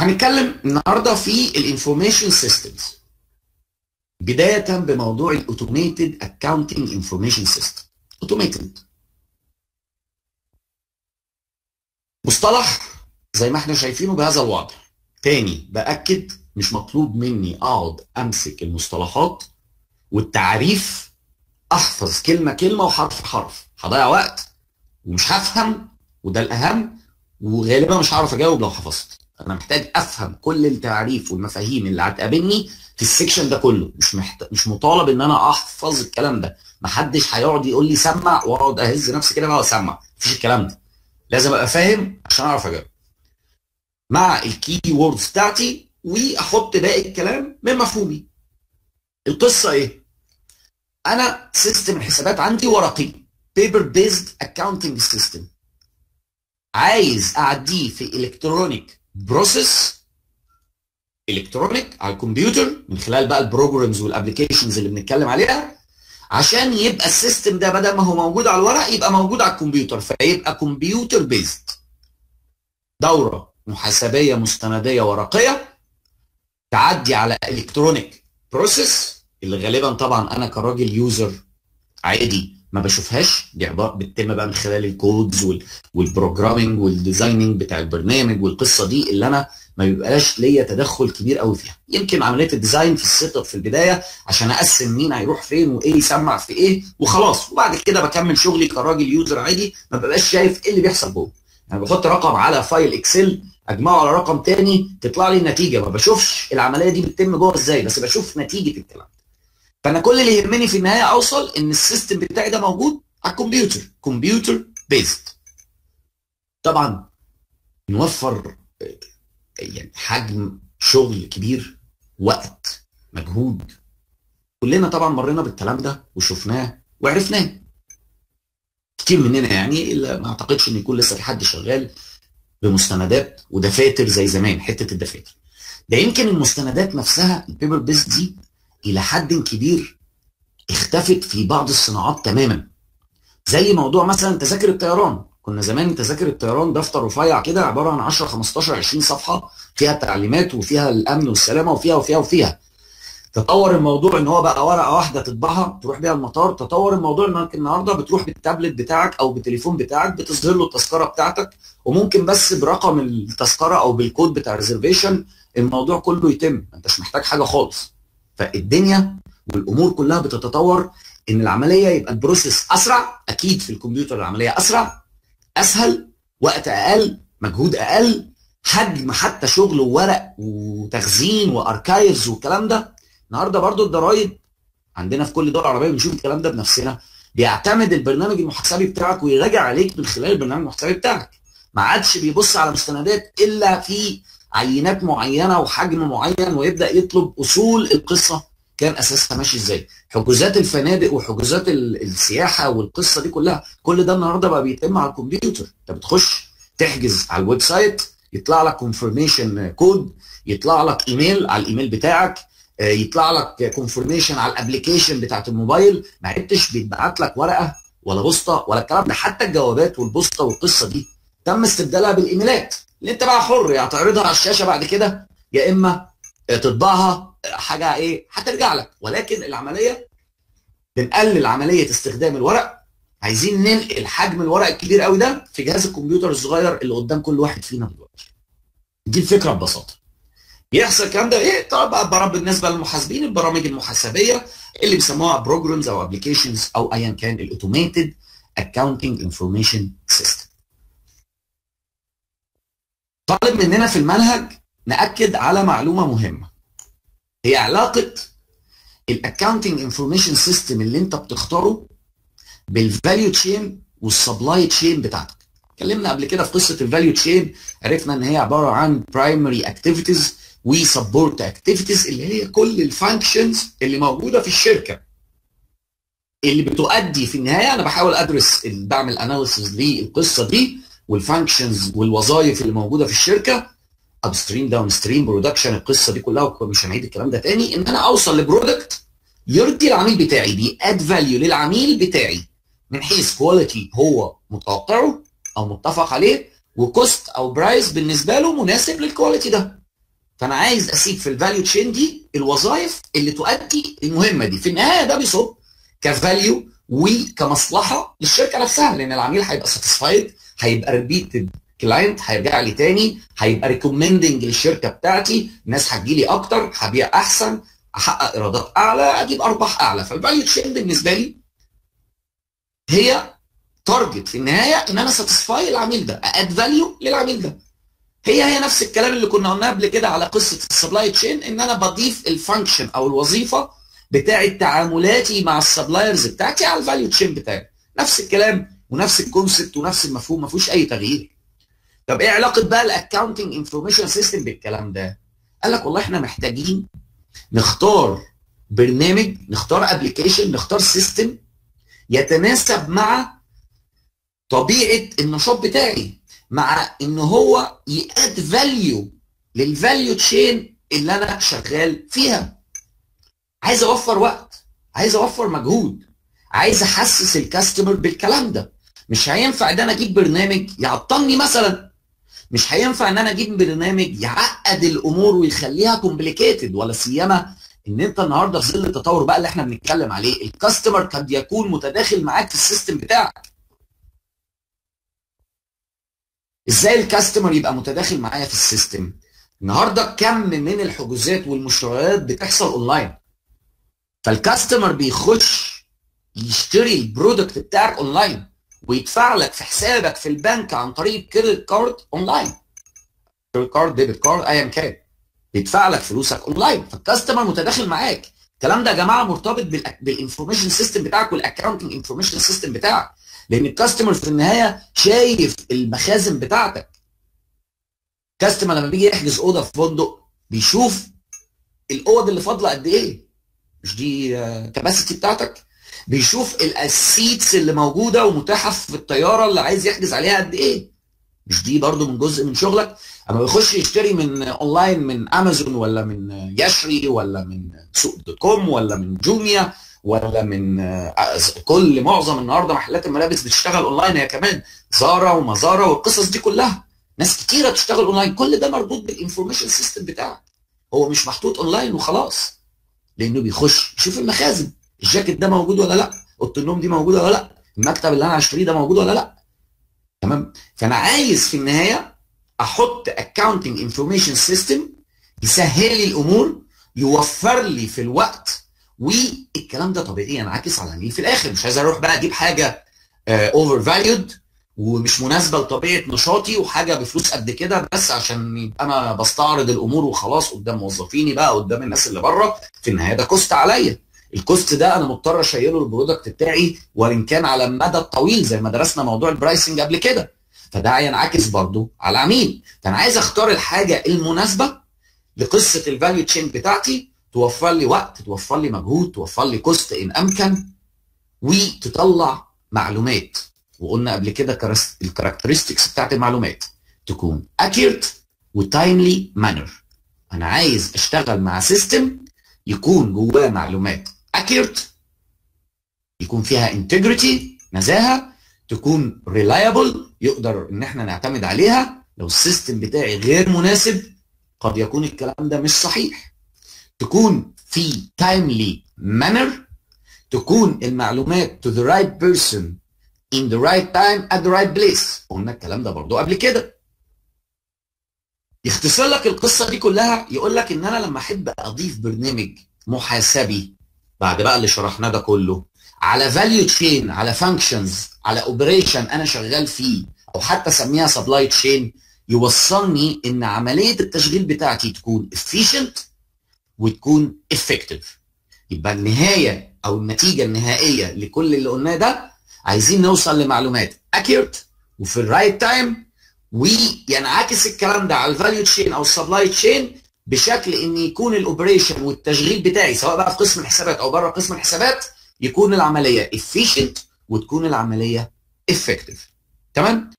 هنتكلم النهارده في ال information systems بداية بموضوع ال automated accounting information system automated مصطلح زي ما إحنا شايفينه بهذا الوضع. تاني بأكد مش مطلوب مني أقعد أمسك المصطلحات والتعريف أحفظ كلمة كلمة وحرف حرف. هضيع وقت ومش هفهم وده الأهم وغالبا مش هعرف أجاوب لو حفظت. أنا محتاج أفهم كل التعريف والمفاهيم اللي هتقابلني في ال section ده كله. مش محت... مش مطالب إن أنا أحفظ الكلام ده. محدش هيقعد يقول لي سمع وأقعد أهز نفسي كده بقى أسمع. مفيش الكلام ده. لازم أبقى فاهم عشان أعرف أجاوب. مع ال keywords بتاعتي وأحط باقي الكلام من مفهومي. القصة إيه؟ أنا system الحسابات عندي ورقي. paper based accounting system عايز أعديه في electronic process electronic على الكمبيوتر من خلال بقى ال programs وال applications اللي بنتكلم عليها عشان يبقى ال system ده بدل ما هو موجود على الورق يبقى موجود على الكمبيوتر فيبقى computer based دورة محاسبية مستندية ورقية تعدي على electronic process اللي غالبا طبعا أنا كراجل user عادي. ما بشوفهاش. دي عباره بتتم بقى من خلال ال codes وال programming وال designing بتاع البرنامج والقصة دي اللي أنا ما بيبقاش ليا تدخل كبير قوي فيها. يمكن عملية ال design في ال set up في البداية عشان أقسم مين هيروح فين وإيه يسمع في إيه وخلاص. وبعد كده بكمل شغلي كراجل user عادي ما ببقاش شايف إيه اللي بيحصل جوه. يعني بحط رقم على file Excel أجمعه على رقم تاني تطلع لي النتيجة. ما بشوفش العملية دي بتتم جوه إزاي بس بشوف نتيجة الكلام. فأنا كل اللي يهمني في النهاية أوصل إن ال system بتاعي ده موجود على الكمبيوتر computer based طبعا نوفر يعني حجم شغل كبير وقت مجهود. كلنا طبعا مرينا بالكلام ده وشفناه وعرفناه. كتير مننا يعني إلا ما أعتقدش إن يكون لسه في حد شغال بمستندات ودفاتر زي زمان حتة الدفاتر. ده يمكن المستندات نفسها ال paper based دي إلى حد كبير اختفت في بعض الصناعات تماما. زي موضوع مثلا تذاكر الطيران. كنا زمان تذاكر الطيران دفتر رفيع كده عبارة عن 10 15 20 صفحة فيها تعليمات وفيها الأمن والسلامة وفيها وفيها وفيها. تطور الموضوع إن هو بقى ورقة واحدة تطبعها تروح بيها المطار. تطور الموضوع انك النهارده بتروح بالتابلت بتاعك أو بالتليفون بتاعك بتظهر له التذكرة بتاعتك. وممكن بس برقم التذكرة أو بالكود بتاع ال reservation الموضوع كله يتم. ما أنتش محتاج حاجة خالص. فالدنيا والأمور كلها بتتطور إن العملية يبقى ال process أسرع. أكيد في الكمبيوتر العملية أسرع أسهل وقت أقل مجهود أقل حجم حتى شغل وورق وتخزين و archives والكلام ده. النهارده برضو الضرايب عندنا في كل دوله عربيه بنشوف الكلام ده بنفسنا. بيعتمد البرنامج المحاسبي بتاعك ويراجع عليك من خلال البرنامج المحاسبي بتاعك. ما عادش بيبص على مستندات إلا في عينات معينة وحجم معين ويبدأ يطلب أصول القصة كان أساسها ماشي إزاي. حجوزات الفنادق وحجوزات السياحة والقصة دي كلها كل ده النهارده بقى بيتم على الكمبيوتر. أنت بتخش تحجز على ال website يطلع لك confirmation code يطلع لك ايميل على الايميل بتاعك يطلع لك confirmation على ال application بتاعت الموبايل. ما عدتش بيتبعت لك ورقة ولا بوسطة ولا الكلام ده. حتى الجوابات والبوسطة والقصة دي تم استبدالها بالإيميلات. اللي انت بقى حر يا تعرضها على الشاشة بعد كده يا إما تطبعها حاجة إيه هترجع لك. ولكن العملية بنقلل عملية استخدام الورق. عايزين ننقل حجم الورق الكبير قوي ده في جهاز الكمبيوتر الصغير اللي قدام كل واحد فينا دلوقتي. دي الفكرة ببساطة. يحصل الكلام ده إيه؟ طبعا برامج بالنسبة للمحاسبين البرامج المحاسبية اللي بيسموها programs أو applications أو ايا كان ال automated accounting information system طالب مننا في المنهج نأكد على معلومة مهمة. هي علاقة ال accounting information system اللي انت بتختاره بال value chain وال supply chain بتاعتك. اتكلمنا قبل كده في قصة ال value chain عرفنا إن هي عبارة عن primary activities و support activities اللي هي كل ال functions اللي موجودة في الشركة. اللي بتؤدي في النهاية أنا بحاول أدرس بعمل analysis للقصة دي وال functions والوظائف اللي موجودة في الشركة upstream downstream production القصة دي كلها مش هنعيد الكلام ده تاني إن أنا أوصل ل product يرضي العميل بتاعي بي add value للعميل بتاعي من حيث quality هو متوقعه أو متفق عليه و cost أو price بالنسبة له مناسب لل quality ده. فأنا عايز أسيب في ال value chain دي الوظائف اللي تؤدي المهمة دي. في النهاية ده بيصب ك value وكمصلحه للشركة نفسها لأن العميل هيبقى satisfied هيبقى repeated client هيرجع لي تاني هيبقى recommending للشركه بتاعتي الناس هتجي لي أكتر هبيع أحسن أحقق إيرادات أعلى أجيب أرباح أعلى. فال value chain بالنسبة لي هي target في النهاية إن أنا satisfy العميل ده add value للعميل ده. هي هي نفس الكلام اللي كنا قلناه قبل كده على قصة ال supply chain إن أنا بضيف ال function أو الوظيفة بتاعه تعاملاتي مع ال suppliers بتاعتي على ال value chain بتاعي. نفس الكلام ونفس ال concept ونفس المفهوم ما فيهوش أي تغيير. طب إيه علاقة بقى ال accounting information system بالكلام ده؟ قال لك والله إحنا محتاجين نختار برنامج نختار application نختار system يتناسب مع طبيعة النشاط بتاعي مع إن هو ي add value لل value chain اللي أنا شغال فيها. عايز أوفر وقت عايز أوفر مجهود عايز أحسس ال customer بالكلام ده. مش هينفع إن أنا أجيب برنامج يعطلني مثلا. مش هينفع إن أنا أجيب برنامج يعقد الأمور ويخليها complicated ولا سيما إن أنت النهارده في ظل التطور بقى اللي إحنا بنتكلم عليه. ال customer قد يكون متداخل معاك في ال system بتاعك. إزاي ال customer يبقى متداخل معايا في ال system؟ النهارده كم من الحجوزات والمشتريات بتحصل online فال customer بيخش يشتري ال product بتاعك اونلاين ويدفع لك في حسابك في البنك عن طريق credit card online credit card debit card ايا كان. بيدفع لك فلوسك online فال customer متداخل معاك. الكلام ده يا جماعة مرتبط بال information system بتاعك وال accounting information system بتاعك. لأن ال customer في النهاية شايف المخازن بتاعتك. customer لما بيجي يحجز اوضه في فندق بيشوف الأوض اللي فاضلة قد إيه. مش دي capacity بتاعتك؟ بيشوف ال seats اللي موجوده ومتاحه في الطياره اللي عايز يحجز عليها قد إيه. مش دي برضو من جزء من شغلك؟ اما بيخش يشتري من اونلاين من امازون ولا من يشري ولا من سوق dot com ولا من جوميا ولا من كل معظم النهارده محلات الملابس بتشتغل اونلاين هي كمان زارا ومزارا والقصص دي كلها. ناس كتيرة بتشتغل اونلاين. كل ده مربوط بال information system بتاعك. هو مش محطوط اونلاين وخلاص. لأنه بيخش يشوف المخازن. الجاكيت ده موجود ولا لا؟ اوضه النوم دي موجوده ولا لا؟ المكتب اللي أنا هشتريه ده موجود ولا لا؟ تمام؟ فانا عايز في النهايه أحط accounting information system يسهل لي الأمور يوفر لي في الوقت والكلام ده طبيعي ينعكس على العميل في الآخر. مش عايز أروح بقى أجيب حاجة overvalued ومش مناسبه لطبيعه نشاطي وحاجه بفلوس قد كده بس عشان يبقى أنا بستعرض الأمور وخلاص قدام موظفيني بقى قدام الناس اللي بره. في النهايه ده cost عليا. ال cost ده أنا مضطر اشيله ال product بتاعي وان كان على المدى الطويل زي ما درسنا موضوع ال pricing قبل كده. فده هينعكس برضو على العميل فانا عايز اختار الحاجة المناسبة لقصة ال value chain بتاعتي توفر لي وقت توفر لي مجهود توفر لي cost إن أمكن وتطلع معلومات. وقلنا قبل كده ال characteristics بتاعت المعلومات. تكون accurate و timely manner أنا عايز أشتغل مع system يكون جواه معلومات. Accurate يكون فيها integrity نزاهه تكون reliable يقدر إن إحنا نعتمد عليها. لو ال system بتاعي غير مناسب قد يكون الكلام ده مش صحيح. تكون في timely manner. تكون المعلومات to the right person in the right time at the right place. قلنا الكلام ده برضو قبل كده. يختصر لك القصة دي كلها يقول لك إن أنا لما أحب أضيف برنامج محاسبي بعد بقى اللي شرحناه ده كله على value chain على functions على operation أنا شغال فيه أو حتى سميها supply chain يوصلني إن عملية التشغيل بتاعتي تكون efficient وتكون effective. يبقى النهاية أو النتيجة النهائية لكل اللي قلناه ده عايزين نوصل لمعلومات accurate وفي ال right time وينعكس الكلام ده على ال value chain أو ال supply chain بشكل إن يكون ال operation والتشغيل بتاعي سواء بقى في قسم الحسابات أو بره قسم الحسابات يكون العملية efficient وتكون العملية effective. تمام؟